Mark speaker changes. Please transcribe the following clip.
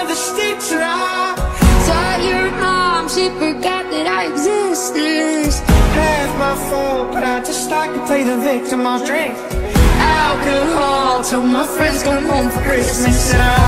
Speaker 1: another stitcher I
Speaker 2: Tell your mom she forgot that I existed
Speaker 1: Half my fault, but I just like to play the victim I'll drink alcohol till my friends come home for Christmas. and